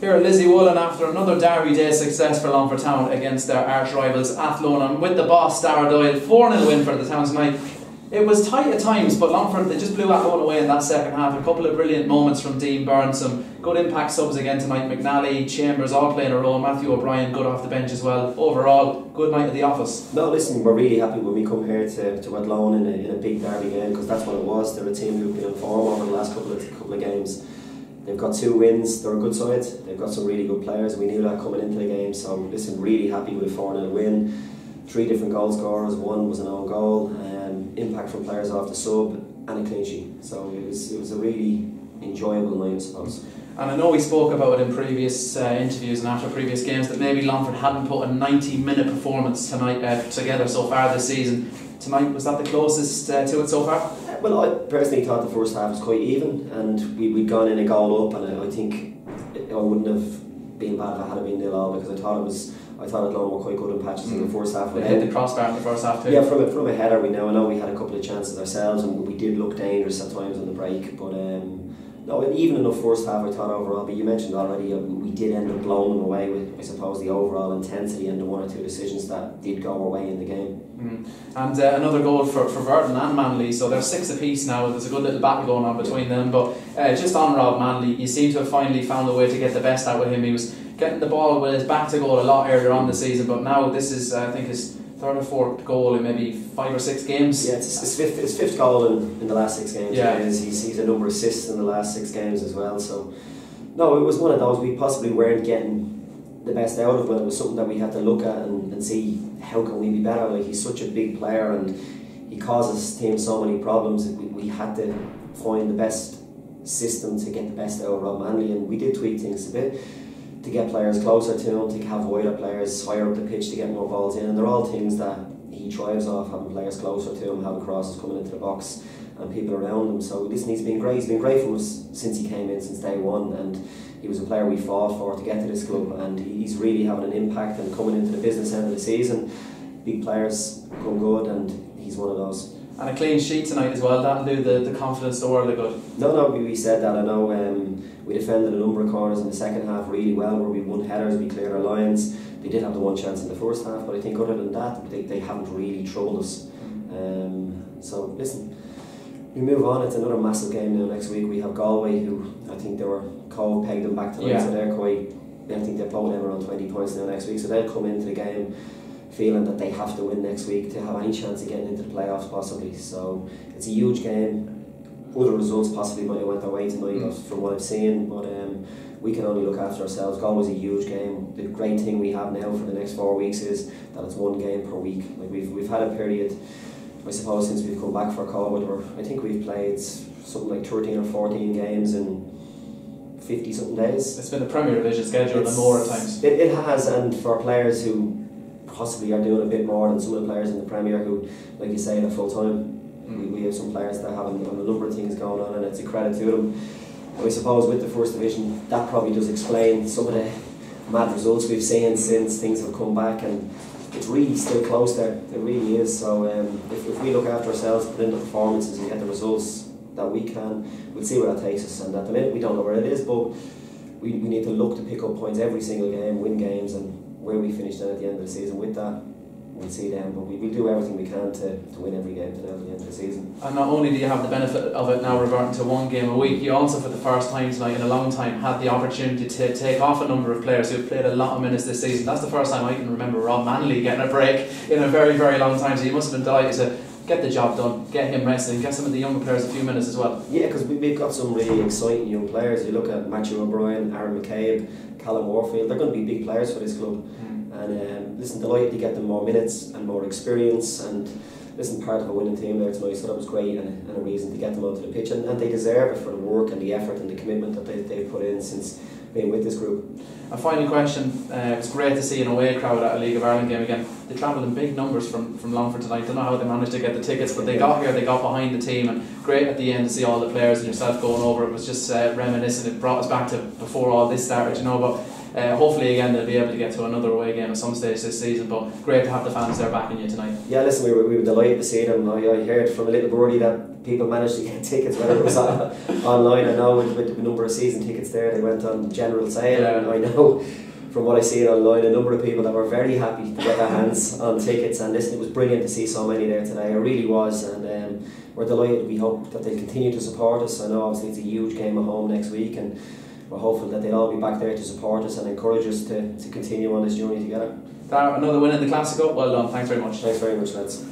Here Lizzie Woolen after another Derby Day success for Longford Town against their arch rivals Athlone and with the boss Daire Doyle 4 0 win for the town tonight. It was tight at times, but Longford they just blew Athlone away in that second half. A couple of brilliant moments from Dean Burns, some good impact subs again tonight. McNally, Chambers all playing a role. Matthew O'Brien good off the bench as well. Overall, good night at the office. No, listen, we're really happy when we come here to, to Athlone in a, in a big derby game because that's what it was. They're a team who've been in form over the last couple of couple of games. They've got two wins, they're a good side, they've got some really good players. We knew that coming into the game, so listen, really happy with a 4 0 win. Three different goal scorers, one was an own goal, um, impact from players off the sub, and a clean sheet. So it was, it was a really enjoyable night, I suppose. And I know we spoke about it in previous uh, interviews and after previous games that maybe Longford hadn't put a 90 minute performance tonight uh, together so far this season. Tonight, was that the closest uh, to it so far? Well, I personally thought the first half was quite even, and we, we'd gone in a goal up, and I, I think it, I wouldn't have been bad if I had been nil all because I thought it was. I thought Athlone were quite good in patches mm. in the first half. They hit the crossbar in the first half too. Yeah, from a, from a header we know. I know we had a couple of chances ourselves, and we did look dangerous at times on the break, but. Um, no, even in the first half I thought overall, but you mentioned already uh, we did end up blowing them away with I suppose the overall intensity and the one or two decisions that did go our way in the game. Mm. And uh, another goal for, for Burton and Manley, so they're six apiece now. There's a good little battle going on between them. But uh, just on Rob Manley, you seem to have finally found a way to get the best out of him. He was getting the ball with his back to goal a lot earlier on the season, but now this is uh, I think his third or fourth goal in maybe five or six games. Yeah, it's his fifth, his fifth goal in, in the last six games. Yeah, he's, he's a number of assists in the last six games as well. So, no, it was one of those we possibly weren't getting the best out of, but it was something that we had to look at and, and see how can we be better. Like he's such a big player and he causes teams so many problems. We, we had to find the best system to get the best out of Rob Manley, and we did tweak things a bit to get players closer to him, to have wider players higher up the pitch to get more balls in. And they're all things that he thrives off, having players closer to him, having crosses coming into the box and people around him. So listen, he's been great. He's been great for us since he came in, since day one. And he was a player we fought for to get to this club. And he's really having an impact and coming into the business end of the season. Big players come good and he's one of those. And a clean sheet tonight as well, that'll do the, the confidence the world of good. No, no, we, we said that. I know um, we defended a number of corners in the second half really well, where we won headers, we cleared our lines. They did have the one chance in the first half, but I think other than that, they, they haven't really troubled us. Um, so, listen, we move on. It's another massive game now next week. We have Galway, who I think they were called, pegged them back tonight, yeah. so they're quite. I think they're probably around 20 points now next week, so they'll come into the game feeling that they have to win next week to have any chance of getting into the playoffs possibly. So it's a huge game. Other results possibly might have went their way tonight mm. from what I've seen, but um, we can only look after ourselves. Galway's a huge game. The great thing we have now for the next four weeks is that it's one game per week. Like we've we've had a period, I suppose, since we've come back for COVID, where I think we've played something like thirteen or fourteen games in 50 something days. It's been a Premier Division schedule and more at times. It, it has, and for players who possibly are doing a bit more than some of the players in the Premier who, like you say, are full time. Mm. We, we have some players that have a, a number of things going on, and it's a credit to them. I suppose with the first division, that probably does explain some of the mad results we've seen since things have come back, and it's really still close there. It really is. So um, if, if we look after ourselves, put in the performances, and get the results that we can, we'll see where that takes us. And at the minute, we don't know where it is, but we, we need to look to pick up points every single game, win games, and where we finish then at the end of the season with that we'll see then but we will do everything we can to, to win every game to at the end of the season. And not only do you have the benefit of it now reverting to one game a week you also for the first time tonight in a long time had the opportunity to take off a number of players who've played a lot of minutes this season. That's the first time I can remember Rob Manley getting a break in a very very long time so you must have been delighted to get the job done, get him resting, get some of the younger players a few minutes as well. Yeah, because we've got some really exciting young players. You look at Matthew O'Brien, Aaron McCabe, Callum Warfield, they're going to be big players for this club. Mm. And um, listen, delighted to get them more minutes and more experience. And listen, part of a winning team there tonight, so that was great and, and a reason to get them onto the pitch. And, and they deserve it for the work and the effort and the commitment that they, they've put in since being with this group. A final question. Uh, it's great to see an away crowd at a League of Ireland game again. They travelled in big numbers from, from Longford tonight. Don't know how they managed to get the tickets, but they got here, they got behind the team, and great at the end to see all the players and yourself going over. It was just uh, reminiscent. It brought us back to before all this started, you know. But Uh, hopefully, again, they'll be able to get to another away game at some stage this season. But great to have the fans there backing you tonight. Yeah, listen, we were, we were delighted to see them. I, I heard from a little birdie that people managed to get tickets, whether it was on, online. I know with, with the number of season tickets there, they went on general sale. Yeah. And I know from what I see online, a number of people that were very happy to get their hands on tickets. And listen, it was brilliant to see so many there today. It really was. And um, we're delighted. We hope that they'll continue to support us. I know obviously it's a huge game at home next week. and we're hopeful that they'll all be back there to support us and encourage us to, to continue on this journey together. Another win in the Classico. Well done. Thanks very much. Thanks very much, lads.